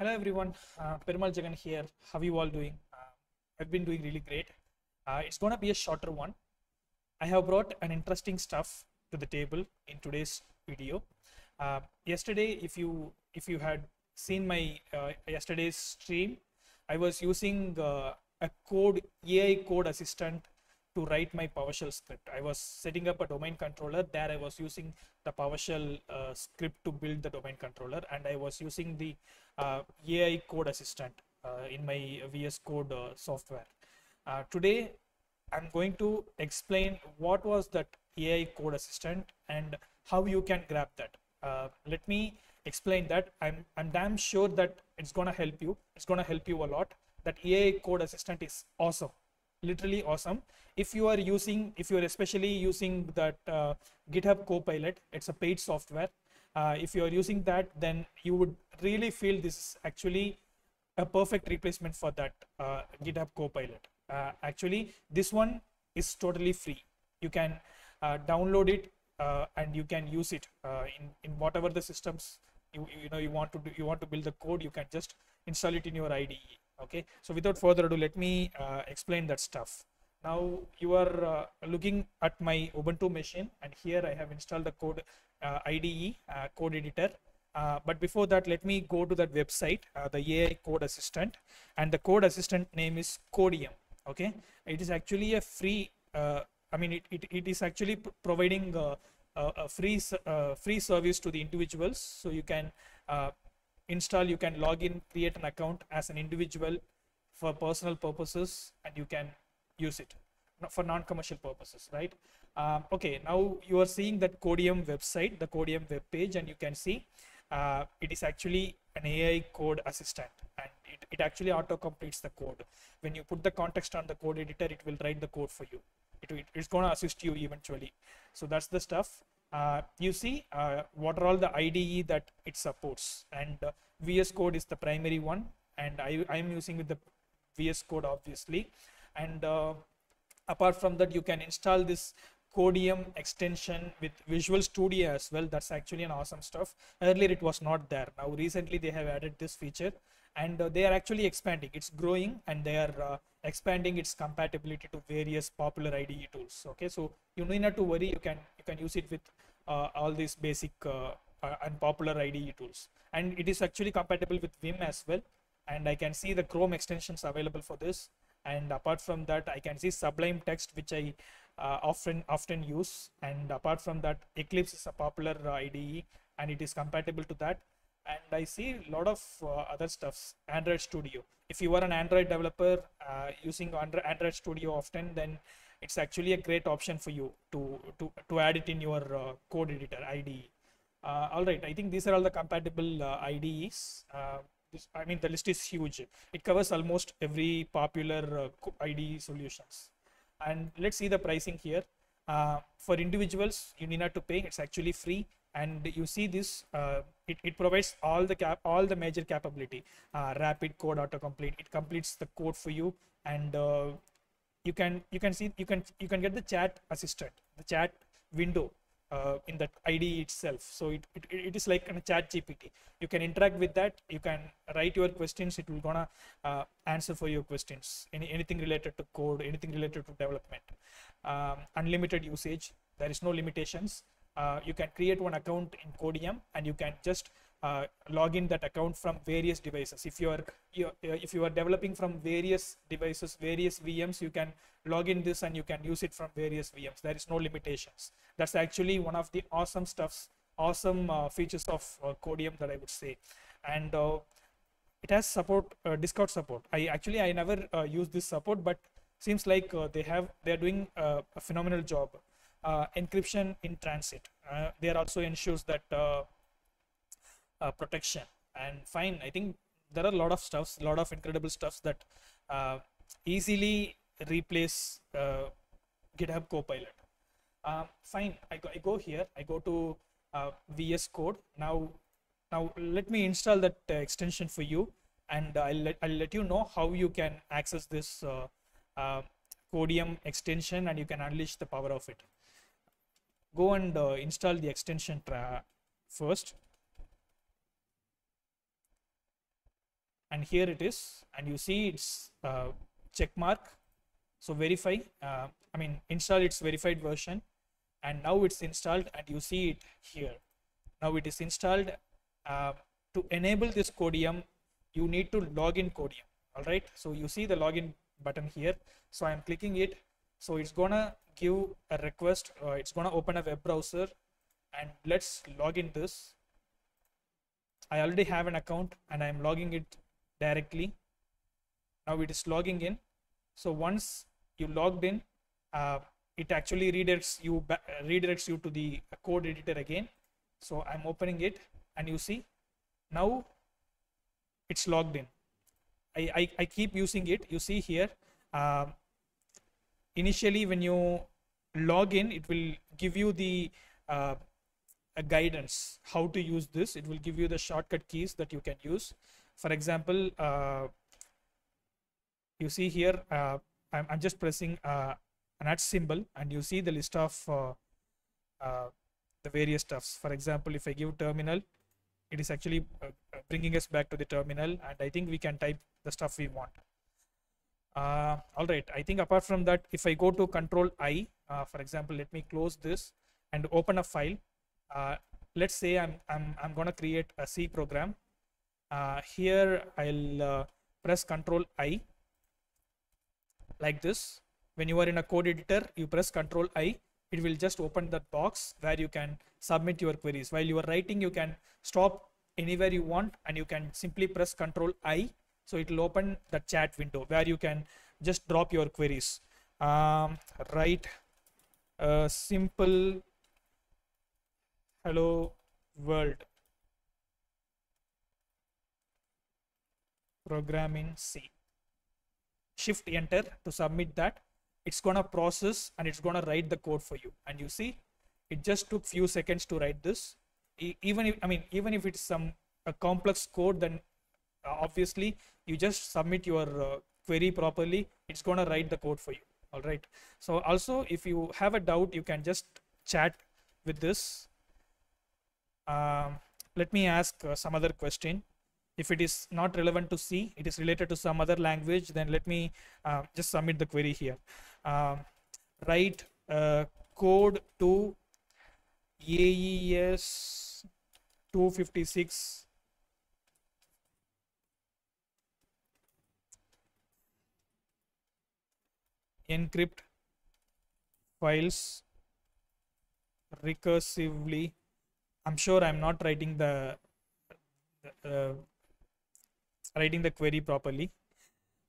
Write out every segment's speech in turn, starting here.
Hello everyone, uh, Jegan here. How are you all doing? Uh, I've been doing really great. Uh, it's gonna be a shorter one. I have brought an interesting stuff to the table in today's video. Uh, yesterday, if you if you had seen my uh, yesterday's stream, I was using uh, a code AI code assistant to write my PowerShell script. I was setting up a domain controller. There I was using the PowerShell uh, script to build the domain controller, and I was using the uh, AI code assistant uh, in my VS Code uh, software. Uh, today, I'm going to explain what was that AI code assistant and how you can grab that. Uh, let me explain that. I'm I'm damn sure that it's gonna help you. It's gonna help you a lot. That AI code assistant is awesome literally awesome. If you are using if you are especially using that uh, github copilot it's a paid software. Uh, if you are using that then you would really feel this is actually a perfect replacement for that uh, github copilot. Uh, actually this one is totally free. You can uh, download it uh, and you can use it uh, in in whatever the systems you you know you want to do you want to build the code you can just install it in your IDE okay? So without further ado let me uh, explain that stuff. Now you are uh, looking at my ubuntu machine and here i have installed the code uh, ide uh, code editor. Uh, but before that let me go to that website uh, the ai code assistant. And the code assistant name is Codeium. Okay? It is actually a free i mean it, it, it is actually providing a, free free service to the individuals. So you can install you can log in create an account as an individual for personal purposes and you can use it. For non-commercial purposes right? Um, okay now you are seeing that Codeium website the Codeium web page and you can see uh, it is actually an ai code assistant and it, it actually auto completes the code. When you put the context on the code editor it will write the code for you. It, it- it's going to assist you eventually. So that's the stuff uh, you see uh, what are all the IDE that it supports? And uh, VS Code is the primary one and I am using with the VS Code obviously. And uh, apart from that you can install this Codeium extension with Visual Studio as well. That's actually an awesome stuff. Earlier it was not there. Now recently they have added this feature and uh, they are actually expanding. It's growing and they are uh, expanding its compatibility to various popular IDE tools okay? So you need not to worry you can you can use it with uh, all these basic uh, uh, and popular IDE tools. And it is actually compatible with Vim as well and I can see the Chrome extensions available for this. And apart from that I can see Sublime Text which I uh, often often use. And apart from that Eclipse is a popular uh, IDE and it is compatible to that and I see a lot of uh, other stuffs. Android Studio. If you are an Android developer uh, using Android Studio often, then it's actually a great option for you to to, to add it in your uh, code editor IDE. Uh, all right, I think these are all the compatible uh, IDEs. Uh, this, I mean, the list is huge. It covers almost every popular IDE solutions. And let's see the pricing here. For individuals, you need not to pay. It's actually free and you see this uh, it, it provides all the cap all the major capability. Uh, rapid code autocomplete it completes the code for you. And uh, you can you can see you can you can get the chat assistant the chat window uh, in that IDE itself. So it, it, it is like a chat gpt you can interact with that. You can write your questions. It will gonna uh, answer for your questions. Any, anything related to code anything related to development. Um, unlimited usage. There is no limitations uh, you can create one account in Codeium and you can just uh, log in that account from various devices. If you are you, uh, if you are developing from various devices, various VMs, you can log in this and you can use it from various VMs. There is no limitations. That's actually one of the awesome stuffs, awesome uh, features of uh, Codeium that I would say, and uh, it has support Discord support. I actually I never use this support, but seems like they have they are doing a phenomenal job encryption in transit. Uh, there also ensures that uh, uh, protection and fine. I think there are a lot of stuffs, a lot of incredible stuffs that uh, easily replace uh, GitHub Copilot. Um, fine, I go, I go here. I go to uh, VS Code. Now, now let me install that uh, extension for you, and I'll let, I'll let you know how you can access this uh, uh, Codeium extension, and you can unleash the power of it go and uh, install the extension first. And here it is. And you see it's uh, check mark. So verify uh, i mean install its verified version. And now it's installed and you see it here. Now it is installed uh, to enable this Codeium you need to log in Codeium. All right? So you see the login button here. So i'm clicking it so it's gonna give a request uh, it's gonna open a web browser and let's log in this. I already have an account and i'm logging it directly. Now it is logging in. So once you logged in uh, it actually redirects you redirects you to the code editor again. So i'm opening it and you see now it's logged in. I i, I keep using it. You see here um, initially when you log in it will give you the uh, guidance how to use this. It will give you the shortcut keys that you can use. For example uh, you see here uh, I'm, I'm just pressing uh, an at symbol and you see the list of uh, uh, the various stuffs. For example if i give terminal it is actually bringing us back to the terminal and i think we can type the stuff we want uh, all right. I think apart from that if i go to control i uh, for example let me close this and open a file. Uh, let's say i'm i'm, I'm going to create a c program. Uh, here i'll uh, press control i like this. When you are in a code editor you press control i. It will just open that box where you can submit your queries. While you are writing you can stop anywhere you want and you can simply press control i so it will open the chat window where you can just drop your queries. Um, write a simple hello world program in c. Shift enter to submit that. It's gonna process and it's gonna write the code for you. And you see it just took few seconds to write this. E- even if i mean even if it's some a complex code then obviously you just submit your uh, query properly it's gonna write the code for you all right so also if you have a doubt you can just chat with this. Um, let me ask uh, some other question. If it is not relevant to C, it is related to some other language, then let me uh, just submit the query here. Um, write uh, code to AES 256 encrypt files recursively. I'm sure I'm not writing the uh, writing the query properly.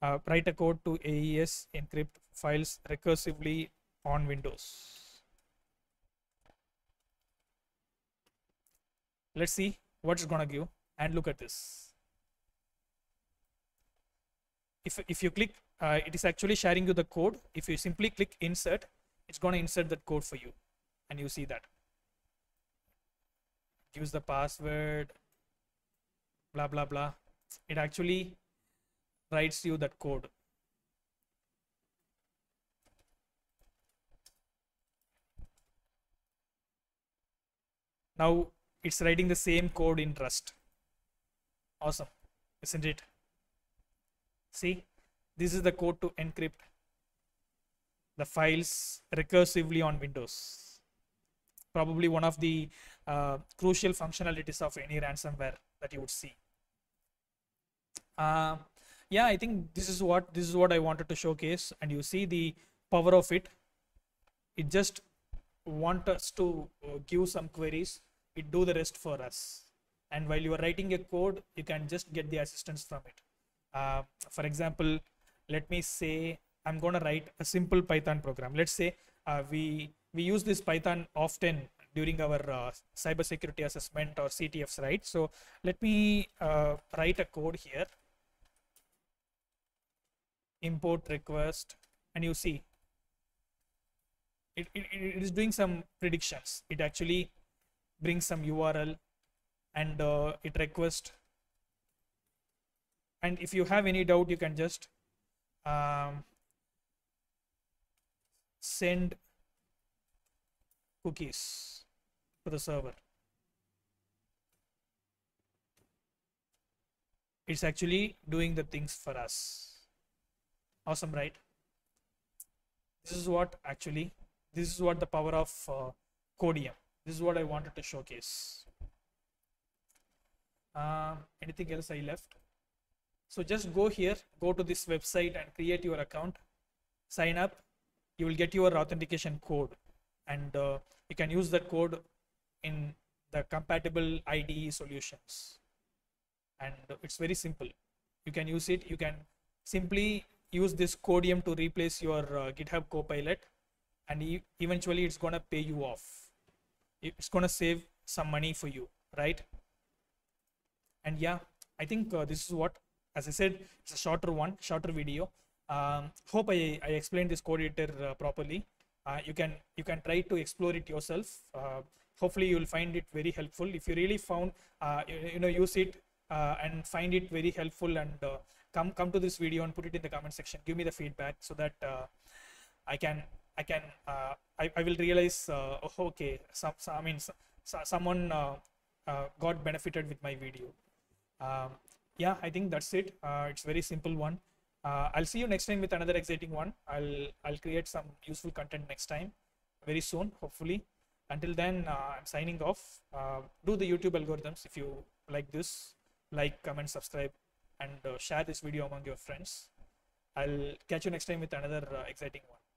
Uh, write a code to AES encrypt files recursively on Windows. Let's see what it's gonna give and look at this. If, if you click, uh, it is actually sharing you the code. If you simply click insert, it's gonna insert that code for you and you see that. Use the password, blah blah blah. It actually writes you that code. Now it's writing the same code in rust. Awesome isn't it? See this is the code to encrypt the files recursively on windows. Probably one of the uh, crucial functionalities of any ransomware that you would see. Uh, yeah i think this is what this is what i wanted to showcase and you see the power of it. It just want us to uh, give some queries. It do the rest for us. And while you are writing a code you can just get the assistance from it. Uh, for example let me say i'm going to write a simple python program. Let's say uh, we we use this python often during our uh, cybersecurity assessment or ctfs right? So let me uh, write a code here. Import request. And you see it, it, it is doing some predictions. It actually brings some url and uh, it request and if you have any doubt you can just um, send cookies to the server it's actually doing the things for us. Awesome, right? This is what actually, this is what the power of uh, Codeium. This is what I wanted to showcase. Um, anything else I left? So just go here, go to this website and create your account, sign up. You will get your authentication code and uh, you can use that code in the compatible IDE solutions. And it's very simple. You can use it. You can simply use this Codeium to replace your uh, GitHub Copilot and e eventually it's going to pay you off. It's going to save some money for you, right? And yeah, I think uh, this is what, as I said, it's a shorter one, shorter video. Um, hope I, I explained this code editor uh, properly. Uh, you can you can try to explore it yourself. Uh, hopefully, you will find it very helpful. If you really found uh, you, you know use it uh, and find it very helpful, and come come to this video and put it in the comment section. Give me the feedback so that I can I can I, I will realize oh, okay some, some I mean so, someone got benefited with my video um, yeah i think that's it. Uh, it's very simple one. Uh, i'll see you next time with another exciting one. I'll i'll create some useful content next time very soon hopefully. Until then uh, i'm signing off. Do the youtube algorithms if you like this. Like comment subscribe and share this video among your friends. I'll catch you next time with another exciting one